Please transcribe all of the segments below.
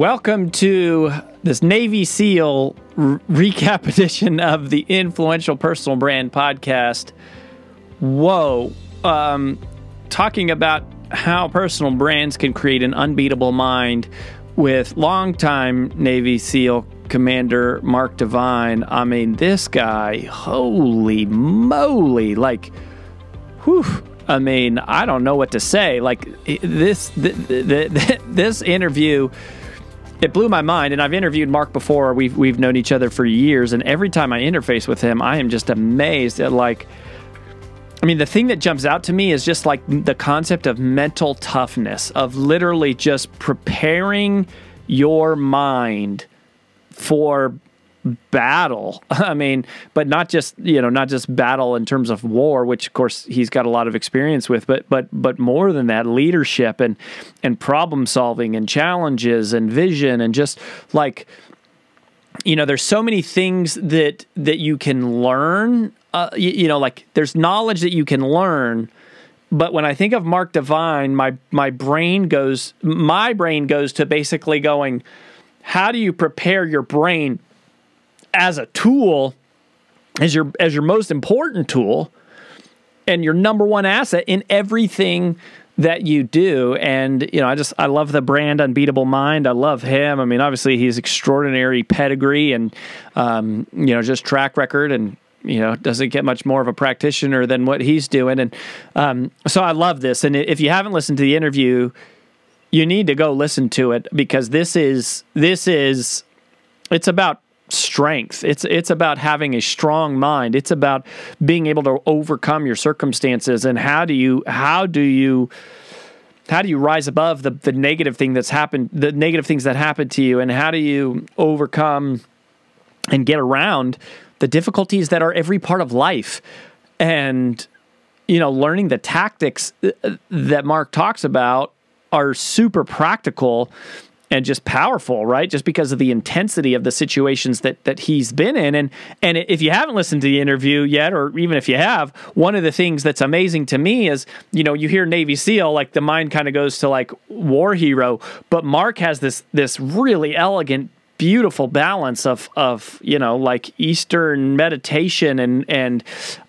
Welcome to this Navy SEAL recap edition of the Influential Personal Brand podcast. Whoa. Um, talking about how personal brands can create an unbeatable mind with longtime Navy SEAL Commander Mark Divine. I mean, this guy, holy moly, like, whew. I mean, I don't know what to say. Like this, this interview it blew my mind. And I've interviewed Mark before. We've we've known each other for years, and every time I interface with him, I am just amazed at like. I mean, the thing that jumps out to me is just like the concept of mental toughness, of literally just preparing your mind for battle. I mean, but not just you know not just battle in terms of war, which of course he's got a lot of experience with, but but but more than that, leadership and and problem solving and challenges and vision and just like you know there's so many things that that you can learn uh, you, you know like there's knowledge that you can learn but when I think of Mark Divine, my my brain goes my brain goes to basically going, how do you prepare your brain as a tool, as your as your most important tool, and your number one asset in everything that you do. And you know, I just I love the brand Unbeatable Mind. I love him. I mean, obviously he's extraordinary pedigree and um, you know just track record and you know doesn't get much more of a practitioner than what he's doing and um, so i love this and if you haven't listened to the interview you need to go listen to it because this is this is it's about strength. It's it's about having a strong mind. It's about being able to overcome your circumstances and how do you how do you how do you rise above the the negative thing that's happened the negative things that happen to you and how do you overcome and get around the difficulties that are every part of life and you know learning the tactics uh, that Mark talks about are super practical and just powerful, right? Just because of the intensity of the situations that that he's been in. And and if you haven't listened to the interview yet, or even if you have, one of the things that's amazing to me is, you know, you hear Navy SEAL, like the mind kind of goes to like war hero, but Mark has this this really elegant beautiful balance of of you know like Eastern meditation and and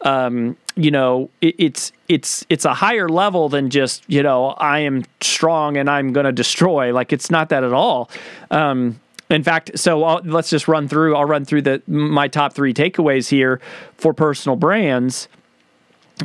um, you know it, it's it's it's a higher level than just you know I am strong and I'm going to destroy. Like it's not that at all. Um, in fact, so I'll, let's just run through. I'll run through the my top three takeaways here for personal brands.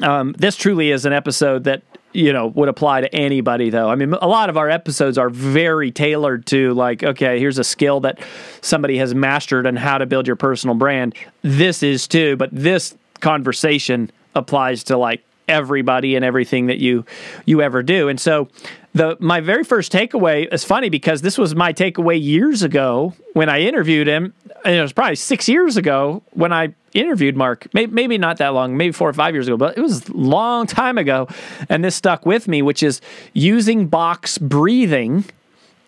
Um, this truly is an episode that you know would apply to anybody though. I mean a lot of our episodes are very tailored to like okay here's a skill that somebody has mastered and how to build your personal brand. This is too but this conversation applies to like everybody and everything that you you ever do and so the my very first takeaway is funny because this was my takeaway years ago when I interviewed him. And it was probably six years ago when I interviewed Mark. Maybe, maybe not that long, maybe four or five years ago, but it was a long time ago. And this stuck with me, which is using box breathing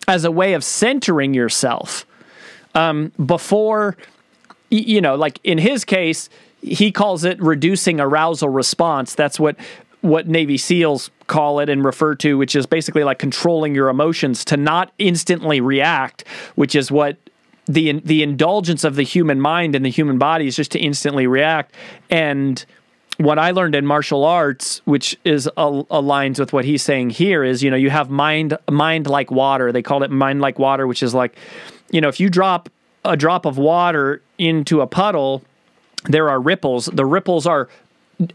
as a way of centering yourself um, before, you know, like in his case, he calls it reducing arousal response. That's what what Navy SEALs call it and refer to, which is basically like controlling your emotions to not instantly react, which is what the the indulgence of the human mind and the human body is just to instantly react. And what I learned in martial arts, which is aligns with what he's saying here, is you know you have mind mind like water. They call it mind like water, which is like you know if you drop a drop of water into a puddle there are ripples. The ripples are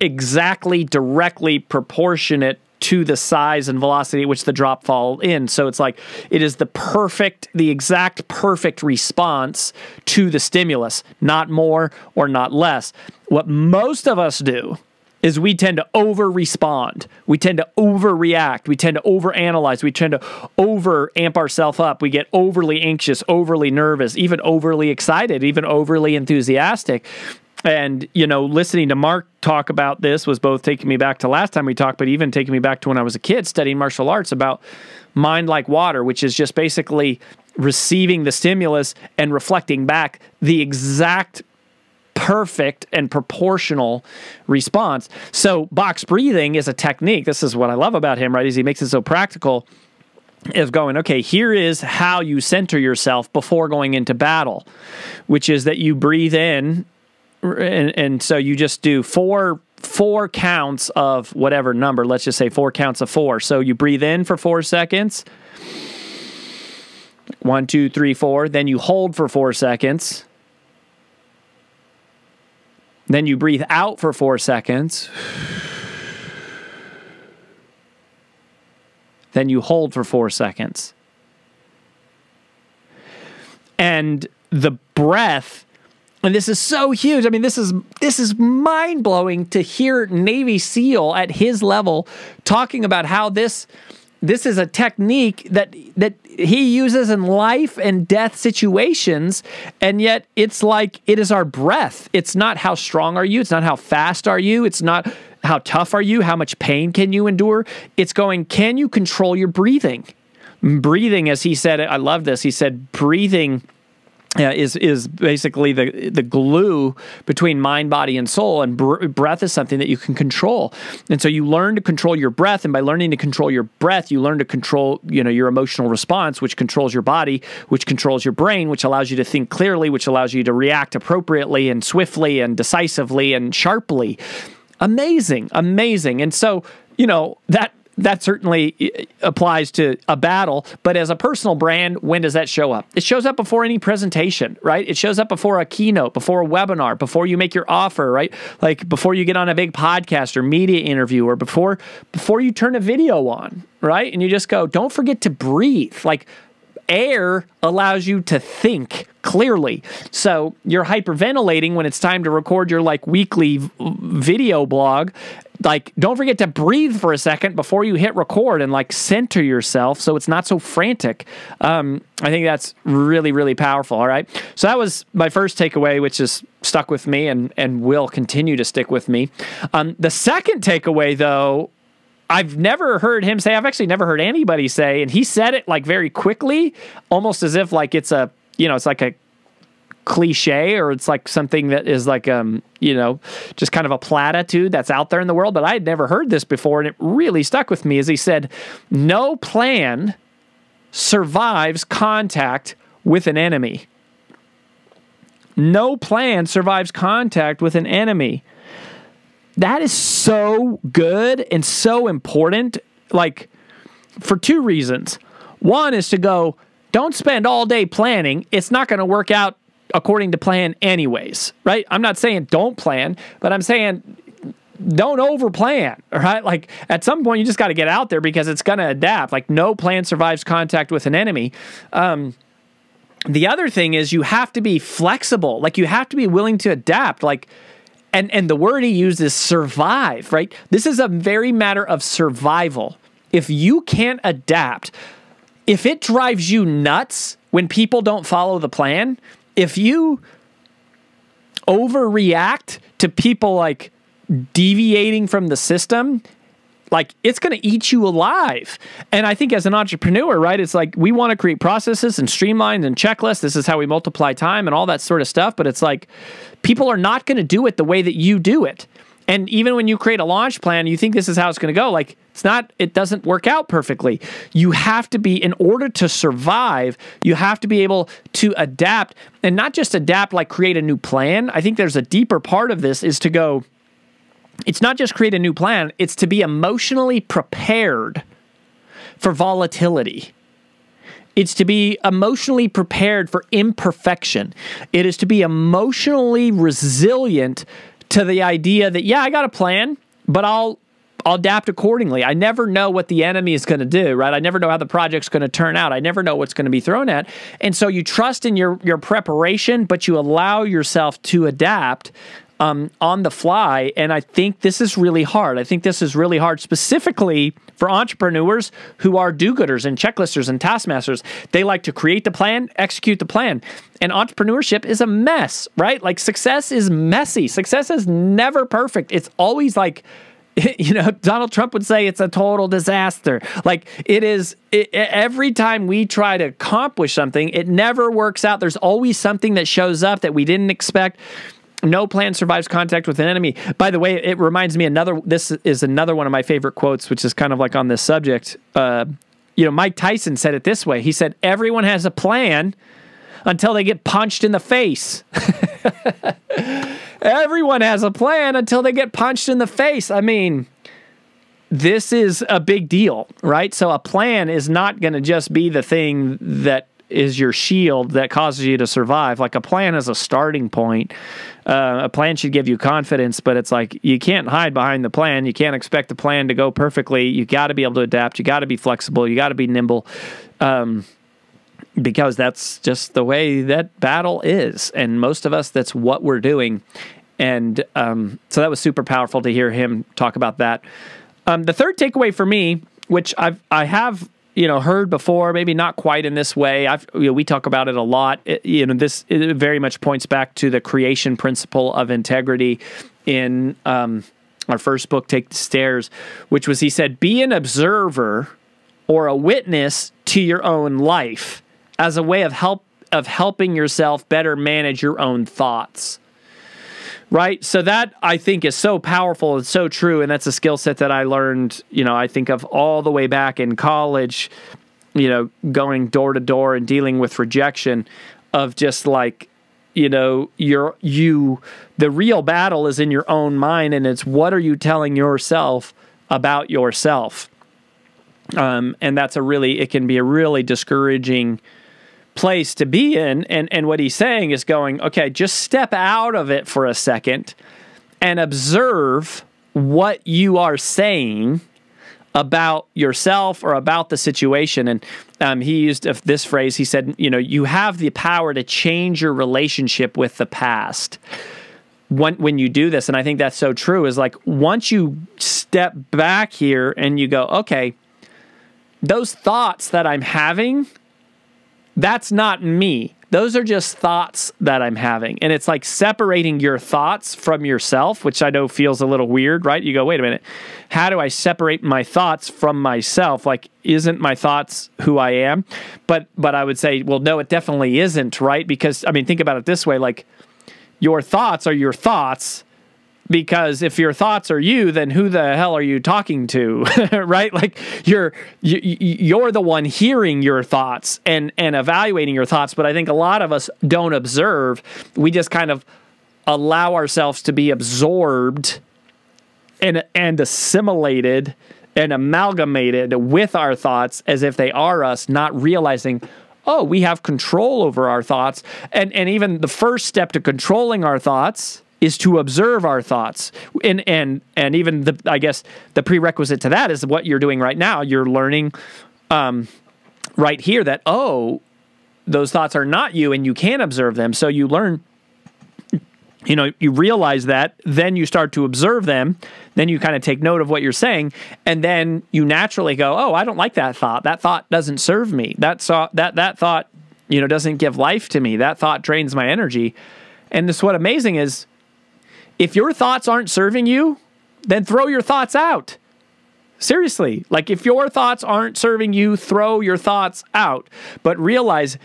exactly directly proportionate to the size and velocity at which the drop fall in. So it's like it is the perfect, the exact perfect response to the stimulus, not more or not less. What most of us do is we tend to over respond. We tend to overreact. We tend to overanalyze. We tend to over amp ourselves up. We get overly anxious, overly nervous, even overly excited, even overly enthusiastic. And, you know, listening to Mark talk about this was both taking me back to last time we talked, but even taking me back to when I was a kid studying martial arts about mind like water, which is just basically receiving the stimulus and reflecting back the exact perfect and proportional response. So box breathing is a technique. This is what I love about him, right? Is he makes it so practical is going, okay, here is how you center yourself before going into battle, which is that you breathe in, and, and so you just do four four counts of whatever number. Let's just say four counts of four. So you breathe in for four seconds. One, two, three, four. Then you hold for four seconds. Then you breathe out for four seconds. Then you hold for four seconds. And the breath, and this is so huge. I mean, this is this is mind blowing to hear Navy SEAL at his level talking about how this this is a technique that that he uses in life and death situations and yet it's like it is our breath. It's not how strong are you. It's not how fast are you. It's not how tough are you. How much pain can you endure. It's going can you control your breathing? Breathing as he said i love this. He said breathing uh, is is basically the the glue between mind, body, and soul. And br- breath is something that you can control. And so you learn to control your breath, and by learning to control your breath, you learn to control you know your emotional response, which controls your body, which controls your brain, which allows you to think clearly, which allows you to react appropriately and swiftly and decisively and sharply. Amazing, amazing. And so you know that that certainly uh, applies to a battle. But as a personal brand, when does that show up? It shows up before any presentation, right? It shows up before a keynote, before a webinar, before you make your offer, right? Like before you get on a big podcast or media interview, or before before you turn a video on, right? And you just go, don't forget to breathe. Like air allows you to think clearly. So you're hyperventilating when it's time to record your like weekly video blog like don't forget to breathe for a second before you hit record and like center yourself so it's not so frantic. Um, i think that's really really powerful all right? So that was my first takeaway which is stuck with me and and will continue to stick with me. Um, the second takeaway though I've never heard him say, I've actually never heard anybody say, and he said it like very quickly, almost as if like it's a, you know, it's like a cliche or it's like something that is like um you know just kind of a platitude that's out there in the world but i had never heard this before and it really stuck with me as he said no plan survives contact with an enemy. No plan survives contact with an enemy. That is so good and so important like for two reasons. One is to go don't spend all day planning. It's not going to work out according to plan anyways, right? I'm not saying don't plan, but I'm saying don't over plan, right? Like at some point you just got to get out there because it's going to adapt. Like no plan survives contact with an enemy. Um, the other thing is you have to be flexible. Like you have to be willing to adapt. Like and and the word he used is survive, right? This is a very matter of survival. If you can't adapt, if it drives you nuts when people don't follow the plan, if you overreact to people like deviating from the system, like it's going to eat you alive. And I think as an entrepreneur, right, it's like we want to create processes and streamlines and checklists. This is how we multiply time and all that sort of stuff. But it's like people are not going to do it the way that you do it. And even when you create a launch plan, you think this is how it's going to go. Like it's not, it doesn't work out perfectly. You have to be, in order to survive, you have to be able to adapt and not just adapt, like create a new plan. I think there's a deeper part of this is to go, it's not just create a new plan, it's to be emotionally prepared for volatility. It's to be emotionally prepared for imperfection. It is to be emotionally resilient to the idea that yeah, I got a plan, but I'll I'll adapt accordingly. I never know what the enemy is going to do, right? I never know how the project's going to turn out. I never know what's going to be thrown at. And so you trust in your your preparation, but you allow yourself to adapt um, on the fly. And I think this is really hard. I think this is really hard, specifically for entrepreneurs who are do gooders and checklisters and taskmasters. They like to create the plan, execute the plan. And entrepreneurship is a mess, right? Like success is messy. Success is never perfect. It's always like, you know, Donald Trump would say it's a total disaster. Like it is it, every time we try to accomplish something, it never works out. There's always something that shows up that we didn't expect. No plan survives contact with an enemy. By the way, it reminds me another. This is another one of my favorite quotes, which is kind of like on this subject. Uh, you know, Mike Tyson said it this way. He said, Everyone has a plan until they get punched in the face. Everyone has a plan until they get punched in the face. I mean, this is a big deal, right? So a plan is not going to just be the thing that is your shield that causes you to survive. Like a plan is a starting point. Uh, a plan should give you confidence, but it's like you can't hide behind the plan. You can't expect the plan to go perfectly. You got to be able to adapt. You got to be flexible. You got to be nimble. Um, because that's just the way that battle is. And most of us, that's what we're doing. And um, so that was super powerful to hear him talk about that. Um, the third takeaway for me, which I've I have you know heard before, maybe not quite in this way. I've you know, we talk about it a lot. It, you know, this very much points back to the creation principle of integrity in um, our first book, Take the Stairs, which was he said, be an observer or a witness to your own life as a way of help of helping yourself better manage your own thoughts right? So that i think is so powerful and so true and that's a skill set that i learned you know i think of all the way back in college you know going door to door and dealing with rejection of just like you know you're you the real battle is in your own mind and it's what are you telling yourself about yourself? Um, and that's a really it can be a really discouraging place to be in. And, and what he's saying is going, okay, just step out of it for a second and observe what you are saying about yourself or about the situation. And um, he used this phrase. He said, you know, you have the power to change your relationship with the past. When, when you do this, and I think that's so true, is like once you step back here and you go, okay, those thoughts that I'm having, that's not me. Those are just thoughts that I'm having. And it's like separating your thoughts from yourself, which I know feels a little weird, right? You go, wait a minute. How do I separate my thoughts from myself? Like, isn't my thoughts who I am? But but I would say, well, no, it definitely isn't, right? Because I mean, think about it this way, like your thoughts are your thoughts because if your thoughts are you then who the hell are you talking to? Right? Like you're you, you're the one hearing your thoughts and and evaluating your thoughts. But i think a lot of us don't observe. We just kind of allow ourselves to be absorbed and and assimilated and amalgamated with our thoughts as if they are us not realizing oh we have control over our thoughts. And and even the first step to controlling our thoughts is to observe our thoughts. And and and even the i guess the prerequisite to that is what you're doing right now. You're learning um, right here that oh those thoughts are not you and you can observe them. So you learn you know you realize that then you start to observe them then you kind of take note of what you're saying and then you naturally go oh i don't like that thought. That thought doesn't serve me. That thought that that thought you know doesn't give life to me. That thought drains my energy. And this what amazing is if your thoughts aren't serving you, then throw your thoughts out. Seriously, like if your thoughts aren't serving you, throw your thoughts out. But realize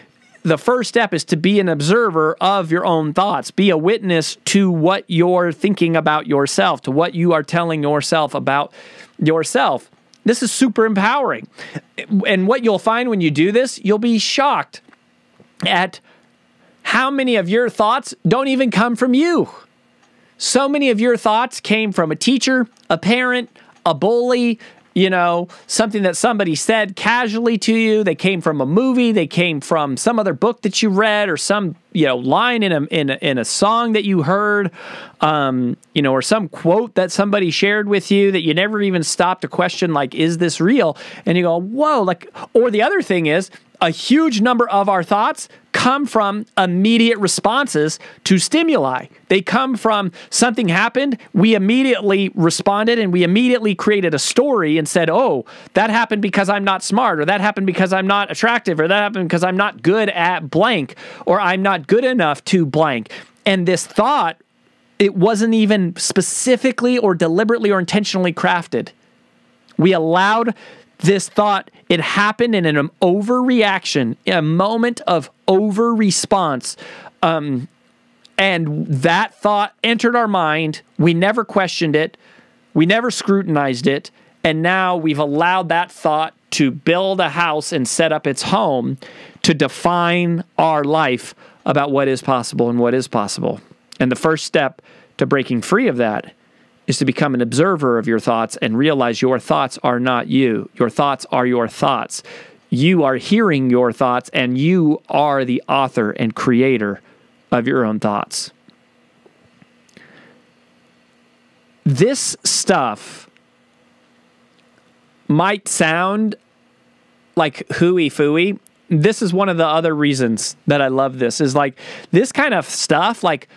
the first step is to be an observer of your own thoughts. Be a witness to what you're thinking about yourself, to what you are telling yourself about yourself. This is super empowering. And what you'll find when you do this, you'll be shocked at how many of your thoughts don't even come from you. So many of your thoughts came from a teacher, a parent, a bully, you know, something that somebody said casually to you. They came from a movie, they came from some other book that you read or some, you know, line in a in a, in a song that you heard, um, you know, or some quote that somebody shared with you that you never even stopped to question like is this real? And you go, "Whoa, like or the other thing is a huge number of our thoughts come from immediate responses to stimuli. They come from something happened, we immediately responded and we immediately created a story and said, oh, that happened because I'm not smart, or that happened because I'm not attractive, or that happened because I'm not good at blank, or I'm not good enough to blank. And this thought, it wasn't even specifically or deliberately or intentionally crafted. We allowed this thought, it happened in an overreaction, a moment of over response. Um, and that thought entered our mind. We never questioned it, we never scrutinized it. And now we've allowed that thought to build a house and set up its home to define our life about what is possible and what is possible. And the first step to breaking free of that is to become an observer of your thoughts and realize your thoughts are not you. Your thoughts are your thoughts. You are hearing your thoughts, and you are the author and creator of your own thoughts. This stuff might sound like hooey fooey. This is one of the other reasons that I love this is like this kind of stuff, like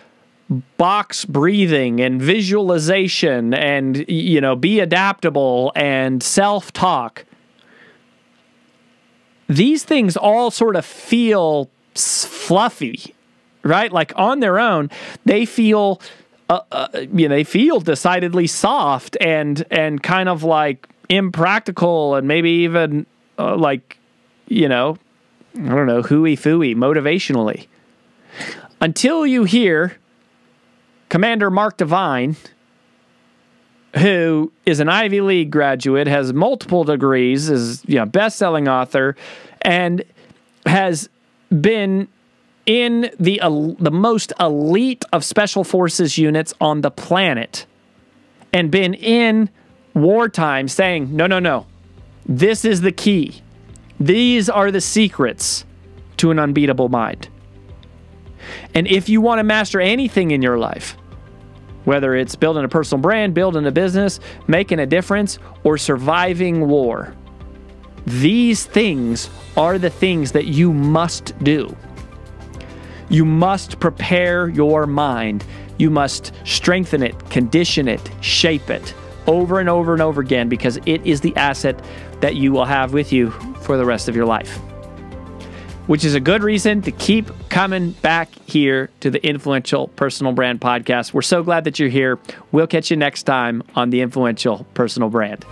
box breathing and visualization and you know be adaptable and self-talk. These things all sort of feel fluffy right? Like on their own they feel uh, uh, you know they feel decidedly soft and and kind of like impractical and maybe even uh, like you know i don't know hooey fooey motivationally. Until you hear Commander Mark Divine, who is an Ivy League graduate, has multiple degrees, is you know best-selling author, and has been in the uh, the most elite of special forces units on the planet, and been in wartime, saying, "No, no, no, this is the key. These are the secrets to an unbeatable mind." And if you want to master anything in your life, whether it's building a personal brand, building a business, making a difference, or surviving war. These things are the things that you must do. You must prepare your mind. You must strengthen it, condition it, shape it over and over and over again because it is the asset that you will have with you for the rest of your life which is a good reason to keep coming back here to the Influential Personal Brand Podcast. We're so glad that you're here. We'll catch you next time on the Influential Personal Brand.